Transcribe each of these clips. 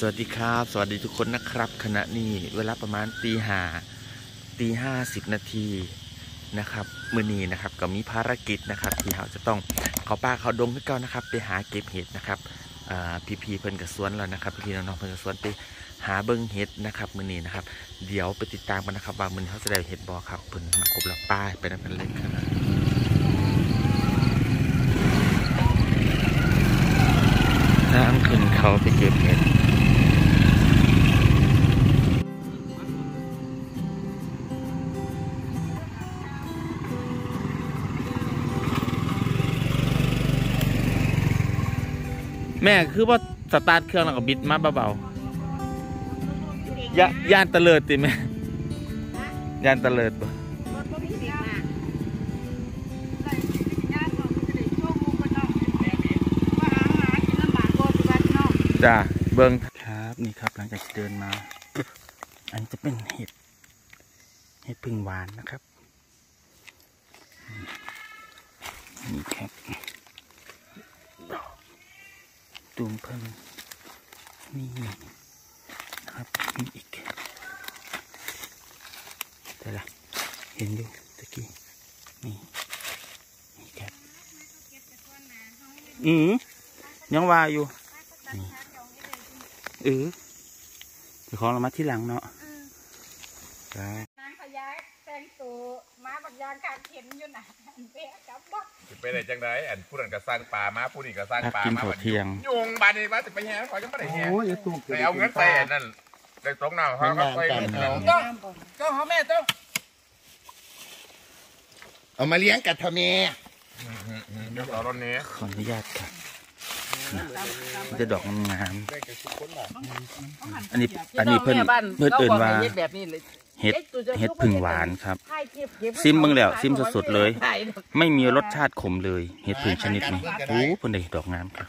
สวัสดีครับ สวัสดีทุกคนนะครับ ขณะนี้เวลาประมาณตีห้าตีห้าสิบนาทีนะครับมือนีนะครับก็มีภารกิจนะครับ ที่เราจะต้องเขาป้าเขาดงขึ้นเก้านะครับ ไปหาเก็บเห็ดนะครับอ่าพี่พีเพิ่นกับสวนแล้วนะครับพี่น้องๆเพิ่นกับสวนไปหาเบิ้งเห็ดนะครับมือนีนะครับ เดี๋ยวไปติดตามกันนะครับว่ามือนี้เขาจะได้เห็ดบอครับเพิ่นมากบละป้ายไปนั่นเป็นเล่นกันนะทางขึ้นเขาไปเก็บเห็ด แม่คือว่าสตาร์ทเครื่องแล้วก็บิดมาเบาๆยาย่านตะเลิดติแม่ย่านตะเลิดปะรถก็มีเสียงมาใส่ย่านของจะได้โชคมุกกันเนาะว่าหาหากินลำบากกว่าที่บ้านเนาะจ้าเบิ้งครับนี่ครับหลังจากที่เดินมา อันนี้จะเป็นเห็ดเห็ดพึ่งหวานนะครับนี่ครับ ตูมเพิ่งนี่นะครับมีอีกแต่ละเห็นอยู่ตะกี้นี่นี่ครับอือยังว่าอยู่นี่เออเดี๋ยวของเรามาที่หลังเนาะได้นางขยายแต่งตัวมาบัก ยางขาดเข็นอยู่น่ะอันเปียกับบักสิไปได้จังไดอันผู้นั้นก็สร้างป่ามาผู้นี้ก็สร้างพักป่ากินมาข้าวเที่ยงยุงบานนี้ว่าสิไปแห่ขอยก็ไม่ได้แห่โอ้ยอย่าตุกไปเอาเงินใส่อันนั่นได้ตรงหน้าเขาก็ไปเงินเอาต้องต้องหอแม่ต้องเอามาเลี้ยงกับทอมแม่เดี๋ยวเอารถนี้ขออนุญาตครับมันจะดอกงามๆอันนี้อันนี้เพิ่นเพิ่นเอิ่นว่าแบบนี้เลย เห็ดเห็ดพึ่งหวานครับ ซิมเบิ่งแล้ว ซิมสดๆเลย ไม่มีรสชาติขมเลย เห็ดพึ่งชนิดนี้โอ้เพิ่นได้ดอกงามครับ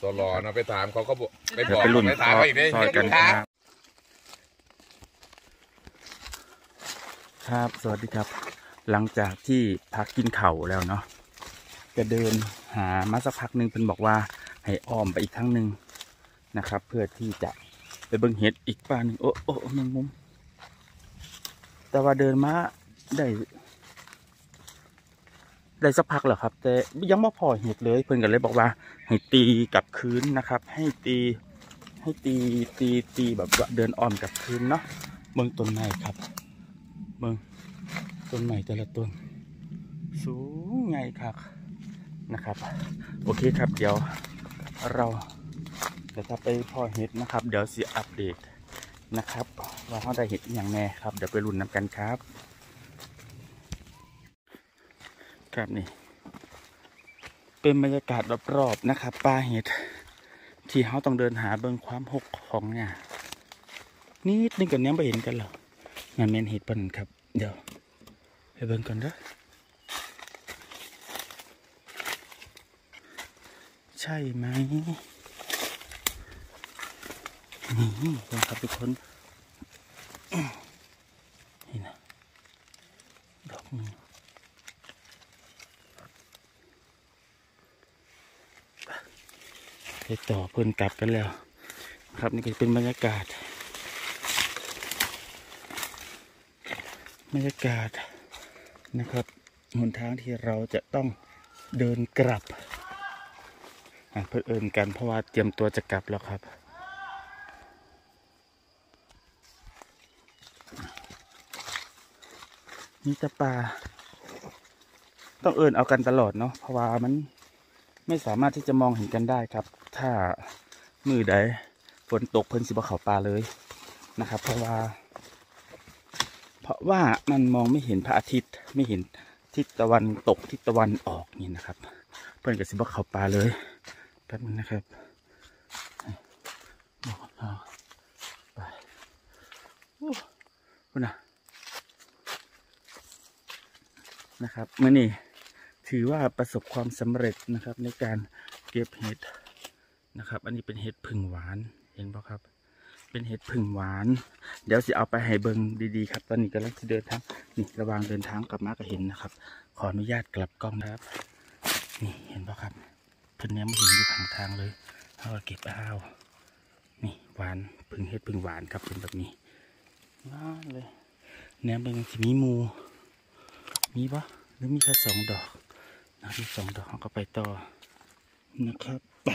สลอเนาะไปถามเขาก็บอกไปเดี๋บยวอกไปรุ่นไปซถามอเขายอีกได้ซอยกันครับครับ สวัสดีครับ หลังจากที่พักกินเข่าวแล้วเนาะจะเดินหามาสักพักหนึ่งเพิ่นบอกว่าให้อ้อมไปอีกครั้งหนึ่งนะครับ เพื่อที่จะไปเบิ่งเห็ดอีกป่าหนึ่งโอ้โอ้แมงมุม แต่ว่าเดินมาได้ได้สักพักแล้วครับ แต่ยังไม่พอเห็ดเลย เพิ่อนก็เลยบอกว่าให้ตีกับคืนนะครับ ให้ตีให้ตีตีตีแบบเดินอ้อมกับคืนเนาะเบิ่งต้นไม้ครับเบิ่งต้นไม้แต่ละต้นสูงใหญ่ครับนะครับ โอเคครับเดี๋ยวเราเดี๋ยวถ้าไปพอเห็ดนะครับ เดี๋ยวสิอัปเดตนะครับ ว่าเขาได้เห็ดอย่างแน่ครับ เดี๋ยวไปรุ่นน้ำกันครับ ครับนี่ เป็นบรรยากาศรอบๆนะครับป่าเห็ด ที่เขาต้องเดินหาเบิ่งความหกของเนี่ยนิดนึงกันเนี้ยไปเห็นกันหรองานเมนเห็ดเปิ้นครับ เดี๋ยว ไปเบิ่งกันเด้ใช่ไหมนี่เบิ่งครับทุกคน นี่นะดอกนี้ไปต่อเพิ่นกลับกันแล้ว ครับนี่ก็เป็นบรรยากาศ บรรยากาศนะครับหนทางที่เราจะต้องเดินกลับเพื่อเอินกันเพราะว่าเตรียมตัวจะกลับแล้วครับ นี่จะปลา ต้องเอินเอากันตลอดเนาะ เพราะว่ามันไม่สามารถที่จะมองเห็นกันได้ครับ ถ้ามือใดฝนตกเพิ่นสิบเขาปลาเลยนะครับ เพราะว่า เพราะว่ามันมองไม่เห็นพระอาทิตย์ไม่เห็นทิศตะวันตกทิศตะวันออกนี่นะครับ เพิ่นกับสิบเขาปลาเลยแป๊บนึงนะครับเอาไปโอ้คุณนะ นะครับมื่อนี้ถือว่าประสบความสำเร็จนะครับ ในการเก็บเห็ดนะครับ อันนี้เป็นเห็ดผึ่งหวานเห็นปะครับ เป็นเห็ดผึ่งหวาน เดี๋ยวสิเอาไปให้เบิงดีๆครับ ตอนนี้กำลังจะเดินทางนี่ระหวางเดินทางกลับมาก็เห็นนะครับ ขออนุญาตกลับกล้องนะครับ นี่เห็นปะครับเพิ่นเนี้ยไม่เห็นอยู่ข้างทางเลยเอาก็เก็บเอานี่หวานพึ่งเฮ็ดพึ่งหวานครับเป็นแบบนี้งาเลยแหนมเบิ่งสิมีมู มีปะหรือมีแค่สองดอกนะมีสองดอกเขาก็ไปต่อนะครับไป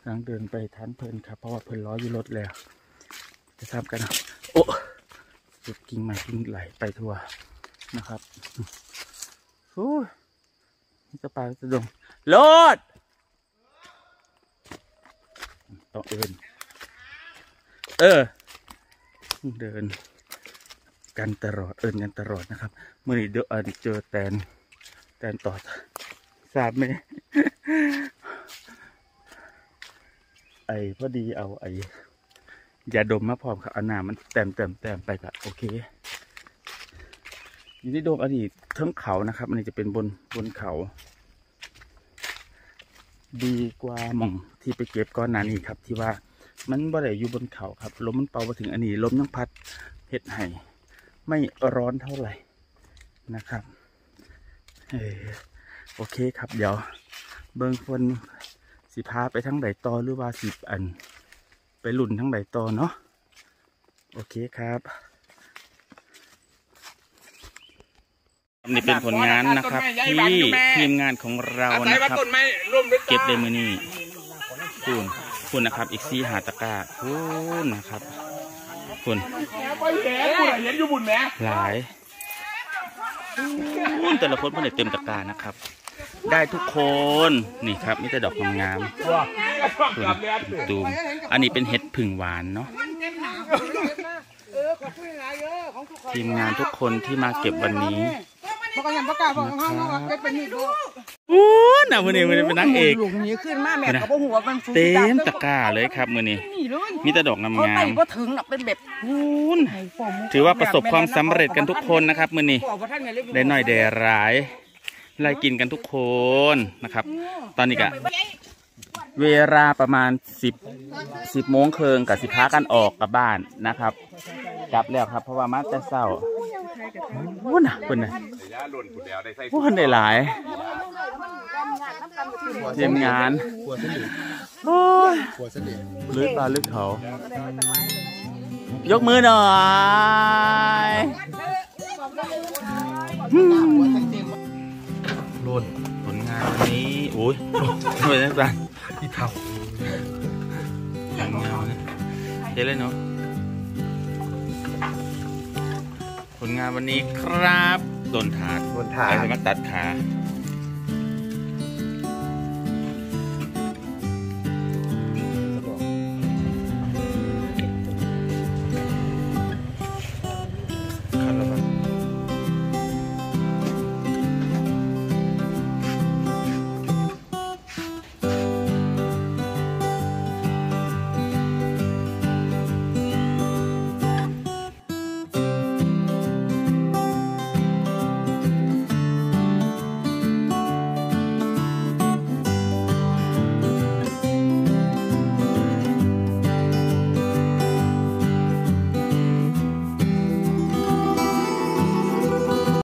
กำลังเดินไปทันเพลินครับ เพราะว่าเพลินล้ออยู่รถแล้ว จะทำกันนะโอ้จุดกิ่งไม้กิ่งไหลไปทั่วนะครับโอ้นี่จะปลาจะดงรถต้องเอิน เออ เดิน กันตลอดเอินกันตลอดนะครับเมื่อนี้เดยวเอเจอแตนแตนตอดทราบไหมไอ้พอดีเอาไอ้ยาดมมาพร้อมครับเอาน้ำมันแต้มแต้มแต้มไปก็โอเคอยู่ที่โดมอดีตเทิงเขานะครับ อันนี้จะเป็นบนบนเขา ดีกว่าหม่องที่ไปเก็บก้อนหนานี้ครับ ที่ว่ามันบ่ได้อยู่บนเขาครับลมมันเป่ามาถึงอันนี้ลมยังพัดเฮ็ดให้ ไม่ร้อนเท่าไหร่นะครับเออโอเคครับ เดี๋ยวเบิ้งฝนสิพาไปทั้งใดต่อหรือว่าสิบอัน ไปหลุ่นทั้งใดต่อเนาะโอเคครับนี่เป็นผลงานนะครับ ที่ทีมงานของเราอาศัยนะว่าครับต้นไม้ร่มด้วยเก็บได้มือนี่คุณคุณนะครับ อีกซี่หาตะกร้าคุณนะครับ คุณไปแหนกูเห็นอยู่บุญแหมหลายคุณแต่ละคนเพื่อนได้เต็มตะกร้านะครับ ได้ทุกคนนี่ครับมีแต่ดอกงามๆคุณตูมอันนี้เป็นเห็ดผึ่งหวานเนาะเออขอบคุณหลายเยอะของทุกคนทีมงานทุกคนที่มาเก็บวันนี้บอกกันยังประกาศบอกห้องว่าเป็นนี่ดู อู้น่ะมือนี้มือนี้เป็นนางเอกหลุมนี้ขึ้นมาแม่กับหัวมันฟูเต็มตะกร้าเลยครับมือนี้นี่เลยมีแต่ดอกงาเขาไต่มก็ถึงน่ะเป็นแบบๆคุณถือว่าประสบความสำเร็จกันทุกคนนะครับมือนี้ได้หน่อยได้หลายไล่กินกันทุกคนนะครับ ตอนนี้ก็เวลาประมาณสิบสิบโมงเคิงกับสิพากันออกกลับบ้านนะครับ กลับแล้วครับ เพราะว่ามาแต่เศร้าวุ้นนะเพิ่นนะยาหล่นกูแล้วได้ใส่วุ้นได้หลาย ทีมงานขวดเสด็จโอ้ยขวดเสด็จลึกปลาลึกเขา ยกมือหน่อยโลดผลงานวันนี้โอ้ยทำไมได้ปลาที่เท่าอย่างเงานะเจ๊เลยเนาะผลงานวันนี้ครับโดนถาดบนถาใครจะมาตัดขา